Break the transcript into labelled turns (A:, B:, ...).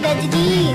A: vida dia.